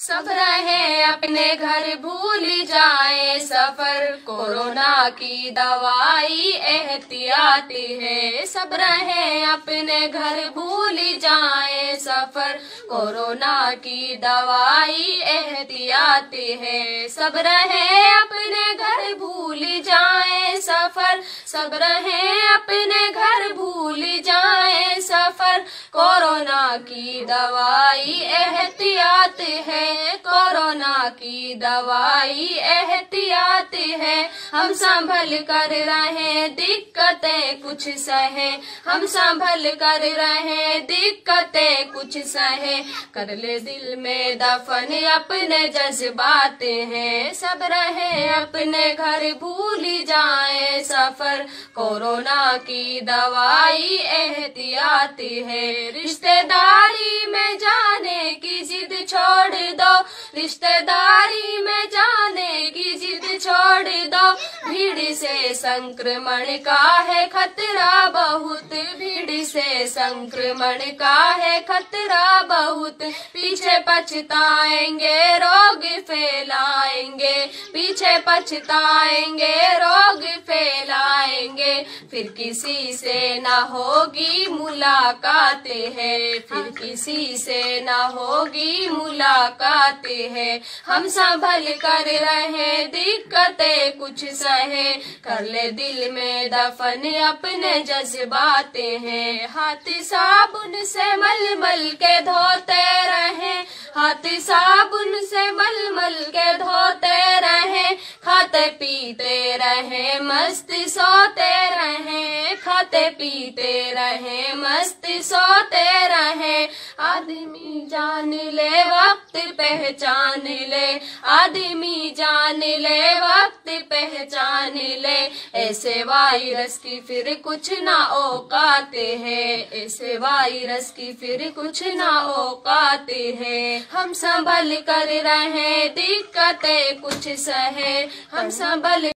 सब रहे अपने घर भूल जाए। सफ़र, कोरोना की दवाई एहतियात है। सब रहे अपने घर भूल जाए। सफ़र, कोरोना की दवाई एहतियात है। सब रहे अपने घर भूल जाए। सफ़र सब रहे अपने घर भूल जाए। सफ़र, कोरोना की दवाई एहतियात है। की दवाई एहतियात है। हम संभल कर रहे, दिक्कतें कुछ सहे। हम संभल कर रहे, दिक्कतें कुछ सहे। कर ले दिल में दफन अपने जज्बात हैं। सब रहे अपने घर, भूल जाए सफ़र। कोरोना की दवाई एहतियात है। रिश्तेदारी में जाने की छोड़ दो। रिश्तेदारी में जाने की जिद छोड़ दो। भीड़ से संक्रमण का है खतरा, बहुत भीड़ से संक्रमण का है खतरा, बहुत। पीछे पछताएँगे, रोग फैलाएँगे। पीछे पछताएँगे, रोग फैलाएँगे। फिर किसी से न होगी मुलाकात है। फिर किसी से न होगी मुलाकात है। हम संभल कर रहे दिक्कतें कुछ सहे। कर ले दिल में दफन अपने जज्बाते हैं। हाथ साबुन से मल मल के धोते रहे। हाथ साबुन से मल मल के धोते रहे। खाते पीते रहे, मस्त सोते रहे। खाते पीते रहे, मस्त सोते रहे। आदमी जान ले, वक्त पहचान ले। आदमी जान ले वक्त पहचान ले। ऐसे वायरस की फिर कुछ ना औकाते है। ऐसे वायरस की फिर कुछ ना औकाते है। हम संभल कर रहे दिक्कतें कुछ सहे। हम संभल